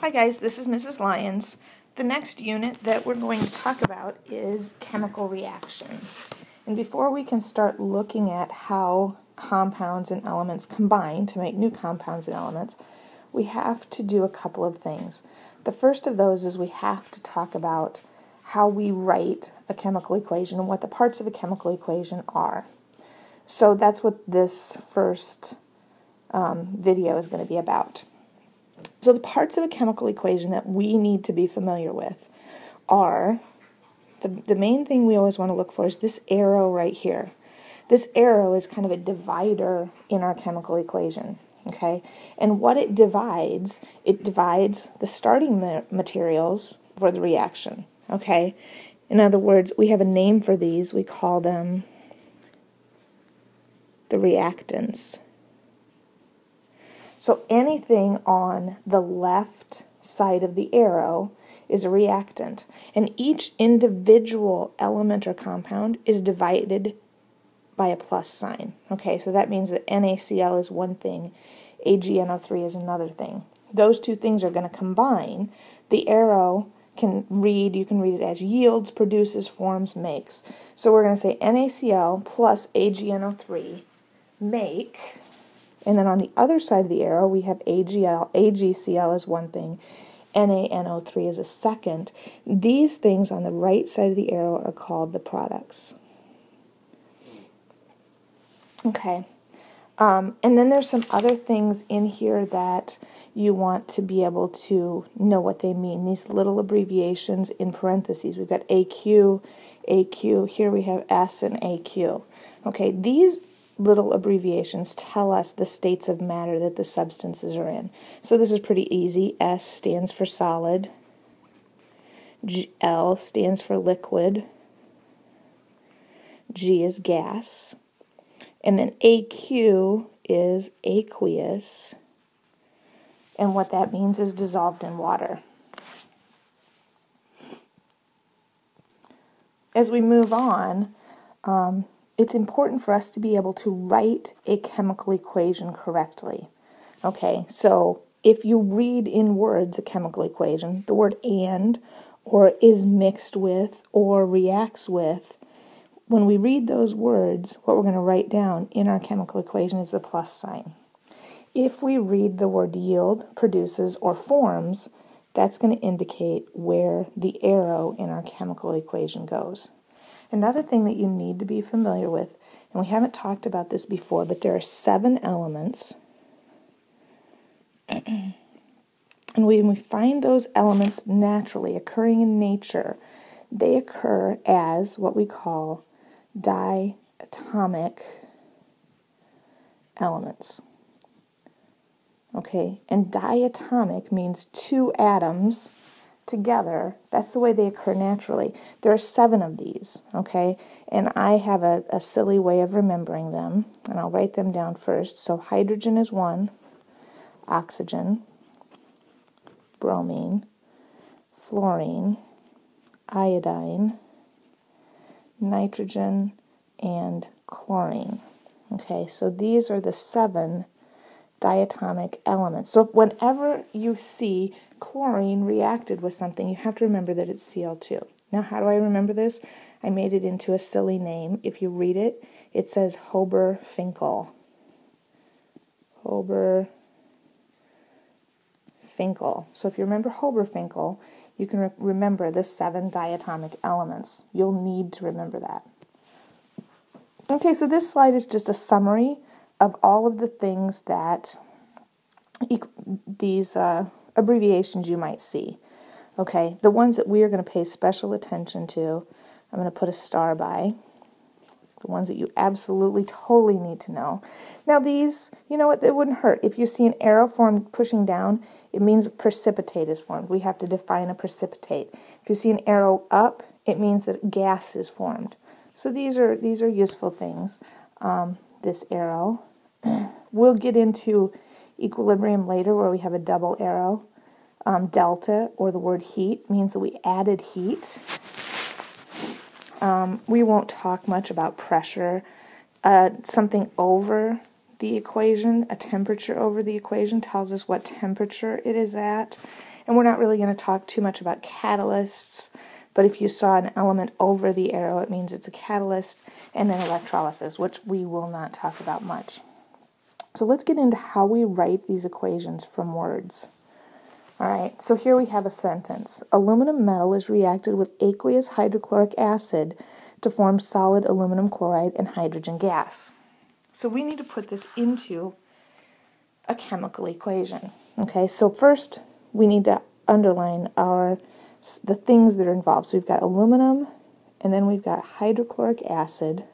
Hi guys, this is Mrs. Lyons. The next unit that we're going to talk about is chemical reactions. And before we can start looking at how compounds and elements combine to make new compounds and elements, we have to do a couple of things. The first of those is we have to talk about how we write a chemical equation and what the parts of a chemical equation are. So that's what this first um, video is going to be about. So, the parts of a chemical equation that we need to be familiar with are the, the main thing we always want to look for is this arrow right here. This arrow is kind of a divider in our chemical equation. Okay, and what it divides, it divides the starting ma- materials for the reaction. Okay, in other words, we have a name for these, we call them the reactants. So anything on the left side of the arrow is a reactant, and each individual element or compound is divided by a plus sign. Okay, so that means that NaCl is one thing, AgNO3 is another thing. Those two things are going to combine. The arrow can read, you can read it as yields, produces, forms, makes. So we're going to say NaCl plus AgNO3 make and then on the other side of the arrow, we have AGL, AgCl is one thing, NaNO3 is a second. These things on the right side of the arrow are called the products. Okay. Um, and then there's some other things in here that you want to be able to know what they mean. These little abbreviations in parentheses. We've got AQ, AQ. Here we have S and AQ. Okay, these little abbreviations tell us the states of matter that the substances are in. So this is pretty easy. S stands for solid. G L stands for liquid. G is gas. And then AQ is aqueous. And what that means is dissolved in water. As we move on, um, it's important for us to be able to write a chemical equation correctly. Okay, so if you read in words a chemical equation, the word and or is mixed with or reacts with, when we read those words, what we're going to write down in our chemical equation is the plus sign. If we read the word yield, produces, or forms, that's going to indicate where the arrow in our chemical equation goes. Another thing that you need to be familiar with, and we haven't talked about this before, but there are seven elements. and when we find those elements naturally occurring in nature, they occur as what we call diatomic elements. Okay, and diatomic means two atoms together. That's the way they occur naturally. There are seven of these, okay? And I have a, a silly way of remembering them, and I'll write them down first. So hydrogen is one, oxygen, bromine, fluorine, iodine, nitrogen, and chlorine. Okay, so these are the seven diatomic elements. So whenever you see chlorine reacted with something, you have to remember that it's Cl2. Now, how do I remember this? I made it into a silly name. If you read it, it says Hober Finkel. Hober Finkel. So if you remember Hober Finkel, you can re- remember the seven diatomic elements. You'll need to remember that. Okay, so this slide is just a summary of all of the things that these uh, abbreviations you might see. Okay, the ones that we are going to pay special attention to, I'm going to put a star by. The ones that you absolutely, totally need to know. Now, these, you know what, it wouldn't hurt. If you see an arrow formed pushing down, it means precipitate is formed. We have to define a precipitate. If you see an arrow up, it means that gas is formed. So these are these are useful things. Um, this arrow. We'll get into equilibrium later where we have a double arrow. Um, delta, or the word heat, means that we added heat. Um, we won't talk much about pressure. Uh, something over the equation, a temperature over the equation tells us what temperature it is at. And we're not really going to talk too much about catalysts, but if you saw an element over the arrow, it means it's a catalyst, and then electrolysis, which we will not talk about much. So let's get into how we write these equations from words. All right, so here we have a sentence. Aluminum metal is reacted with aqueous hydrochloric acid to form solid aluminum chloride and hydrogen gas. So we need to put this into a chemical equation. Okay, so first we need to underline our the things that are involved. So we've got aluminum and then we've got hydrochloric acid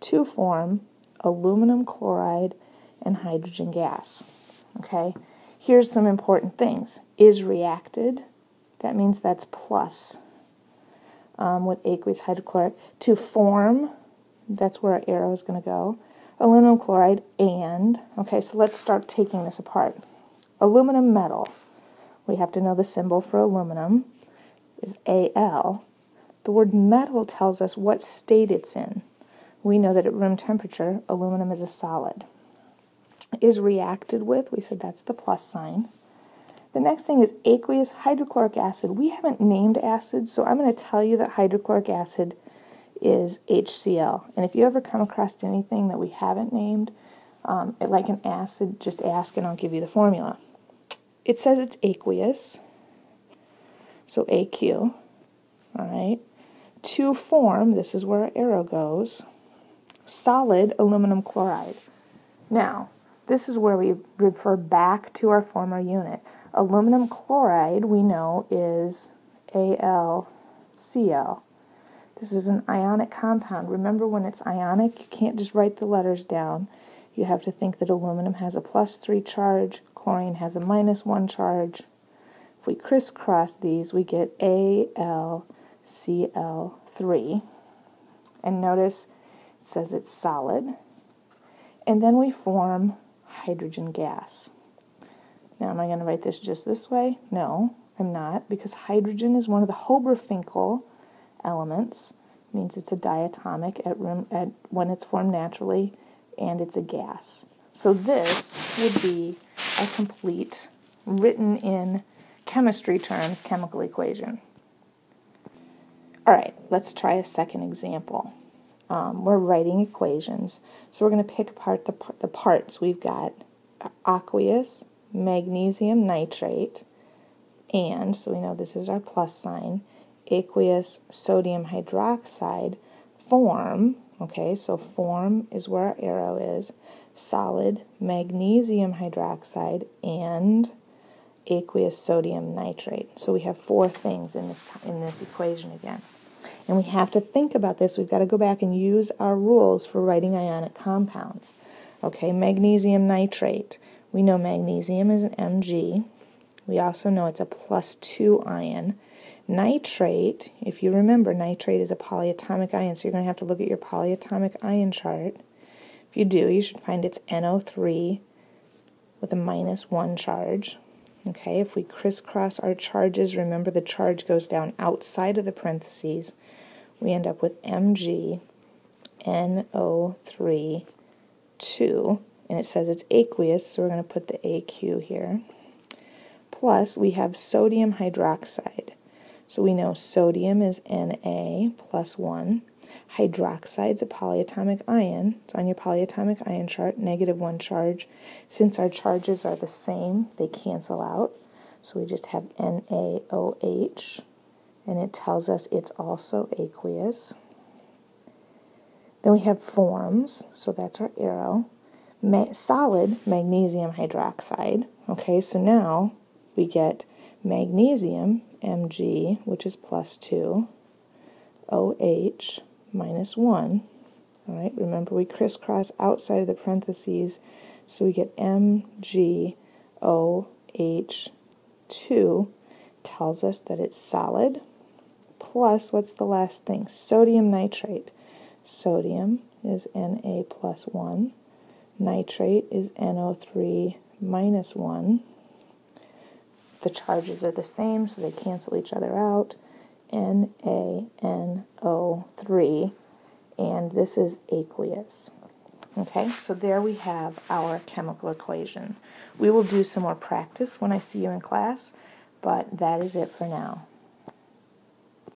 to form aluminum chloride and hydrogen gas. Okay, here's some important things. Is reacted, that means that's plus um, with aqueous hydrochloric. To form, that's where our arrow is going to go, aluminum chloride and, okay, so let's start taking this apart. Aluminum metal, we have to know the symbol for aluminum is Al. The word metal tells us what state it's in. We know that at room temperature, aluminum is a solid. Is reacted with, we said that's the plus sign. The next thing is aqueous hydrochloric acid. We haven't named acids, so I'm going to tell you that hydrochloric acid is HCl. And if you ever come across anything that we haven't named, um, like an acid, just ask and I'll give you the formula. It says it's aqueous, so AQ, all right. To form, this is where our arrow goes, solid aluminum chloride. Now, this is where we refer back to our former unit. Aluminum chloride, we know, is AlCl. This is an ionic compound. Remember, when it's ionic, you can't just write the letters down. You have to think that aluminum has a plus 3 charge, chlorine has a minus 1 charge, if we crisscross these, we get AlCl3. And notice it says it's solid. And then we form hydrogen gas. Now, am I going to write this just this way? No, I'm not, because hydrogen is one of the Haber-Finkel elements. It means it's a diatomic at room at when it's formed naturally, and it's a gas. So this would be a complete written in chemistry terms chemical equation. All right, let's try a second example. Um, we're writing equations, so we're going to pick apart the, the parts. We've got aqueous, magnesium nitrate, and, so we know this is our plus sign, aqueous sodium hydroxide form, okay, so form is where our arrow is, solid magnesium hydroxide and aqueous sodium nitrate. So we have four things in this in this equation again. And we have to think about this. We've got to go back and use our rules for writing ionic compounds. Okay, magnesium nitrate. We know magnesium is an Mg. We also know it's a plus 2 ion. Nitrate, if you remember, nitrate is a polyatomic ion, so you're going to have to look at your polyatomic ion chart. If you do, you should find it's NO3 with a minus 1 charge. Okay, if we crisscross our charges, remember the charge goes down outside of the parentheses, we end up with Mg NO3 2, and it says it's aqueous, so we're going to put the AQ here. Plus, we have sodium hydroxide. So we know sodium is Na plus 1. Hydroxide is a polyatomic ion. It's on your polyatomic ion chart, negative one charge. Since our charges are the same, they cancel out. So we just have NaOH, and it tells us it's also aqueous. Then we have forms, so that's our arrow. Ma solid magnesium hydroxide. Okay, so now we get magnesium, Mg, which is plus 2, OH, minus 1. All right, remember we crisscross outside of the parentheses, so we get MgOH2 tells us that it's solid, plus what's the last thing? Sodium nitrate. Sodium is Na plus 1. Nitrate is NO3 minus 1. The charges are the same, so they cancel each other out. NaNO3, and this is aqueous. Okay, so there we have our chemical equation. We will do some more practice when I see you in class, but that is it for now.